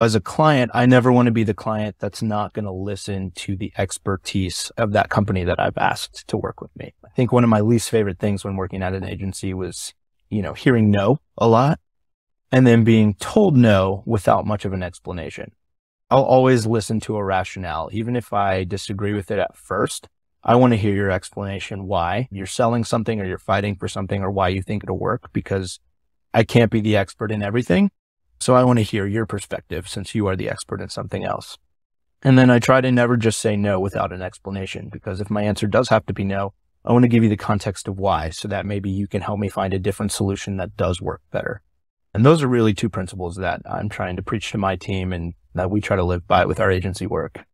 As a client, I never want to be the client that's not going to listen to the expertise of that company that I've asked to work with me. I think one of my least favorite things when working at an agency was, you know, hearing no a lot and then being told no without much of an explanation. I'll always listen to a rationale, even if I disagree with it at first. I want to hear your explanation why you're selling something or you're fighting for something or why you think it'll work because I can't be the expert in everything. So I want to hear your perspective since you are the expert in something else. And then I try to never just say no without an explanation because if my answer does have to be no, I want to give you the context of why so that maybe you can help me find a different solution that does work better. And those are really two principles that I'm trying to preach to my team and that we try to live by with our agency work.